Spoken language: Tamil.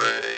Yeah.